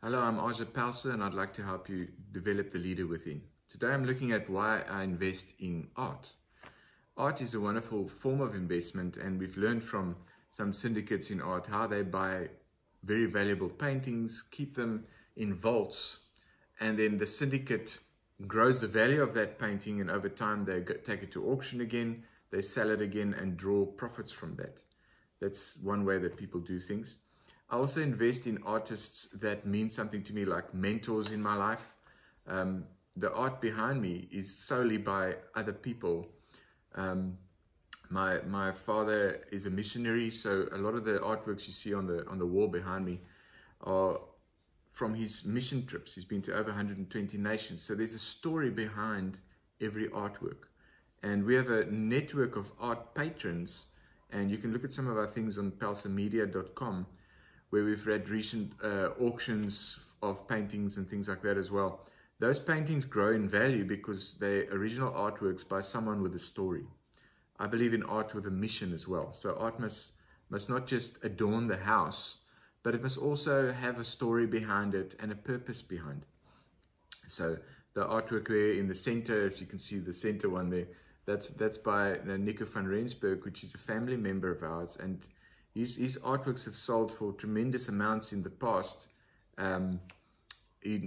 Hello, I'm Aje Pelser and I'd like to help you develop the leader within. Today I'm looking at why I invest in art. Art is a wonderful form of investment and we've learned from some syndicates in art how they buy very valuable paintings, keep them in vaults and then the syndicate grows the value of that painting and over time they take it to auction again, they sell it again and draw profits from that. That's one way that people do things. I also invest in artists that mean something to me, like mentors in my life. Um, the art behind me is solely by other people. Um, my my father is a missionary, so a lot of the artworks you see on the on the wall behind me are from his mission trips. He's been to over 120 nations, so there's a story behind every artwork, and we have a network of art patrons. And you can look at some of our things on pelsermedia.com where we've had recent uh, auctions of paintings and things like that as well. Those paintings grow in value because they're original artworks by someone with a story. I believe in art with a mission as well. So art must, must not just adorn the house, but it must also have a story behind it and a purpose behind it. So the artwork there in the center, if you can see the center one there, that's that's by Nico van Rensburg, which is a family member of ours, and his, his artworks have sold for tremendous amounts in the past. Um, he,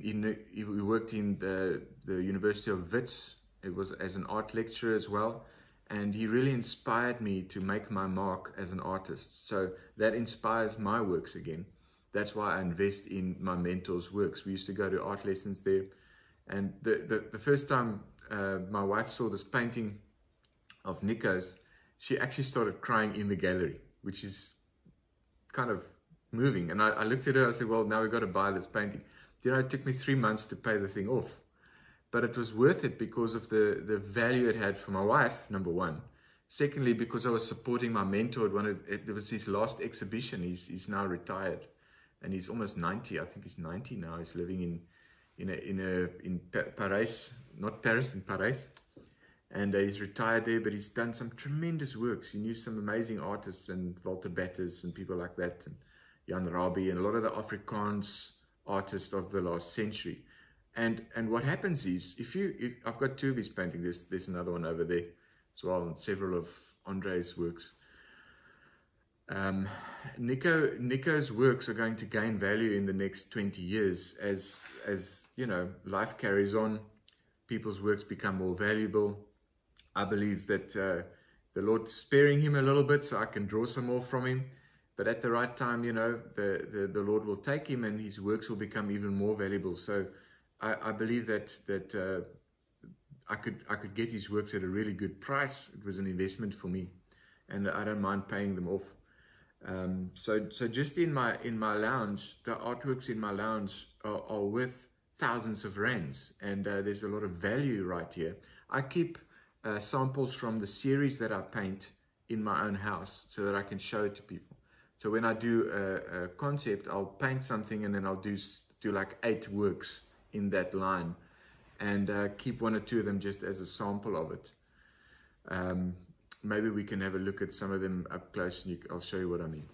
he, worked in the, the University of Wits. It was as an art lecturer as well. And he really inspired me to make my mark as an artist. So that inspires my works again. That's why I invest in my mentor's works. We used to go to art lessons there. And the, the, the first time uh, my wife saw this painting of Nico's, she actually started crying in the gallery, which is kind of moving. And I, I looked at her, I said, well, now we've got to buy this painting. You know, it took me three months to pay the thing off. But it was worth it because of the, the value it had for my wife, number one. Secondly, because I was supporting my mentor at one of it, it was his last exhibition. He's he's now retired, and he's almost ninety. I think he's ninety now. He's living in in a in a in Paris, not Paris, in Paris and he's retired there, but he's done some tremendous works. He knew some amazing artists and Walter Battiss and people like that, and Jan Rabie and a lot of the Afrikaans artists of the last century. And and what happens is, if you, if, I've got two of his paintings. There's there's another one over there as well, and several of Andre's works. Um, Nico Nico's works are going to gain value in the next 20 years as as you know life carries on, people's works become more valuable I believe that uh, the Lord's sparing him a little bit so I can draw some more from him. But at the right time, you know, the, the, the Lord will take him and his works will become even more valuable. So I, I believe that that uh, I could I could get his works at a really good price. It was an investment for me, and I don't mind paying them off. Um, so so just in my in my lounge, the artworks in my lounge are, are worth thousands of rands, and uh, there's a lot of value right here. I keep uh, samples from the series that I paint in my own house so that I can show it to people. So when I do a, a concept, I'll paint something and then I'll do do like eight works in that line and uh, keep one or two of them just as a sample of it. Um, maybe we can have a look at some of them up close and you, I'll show you what I mean.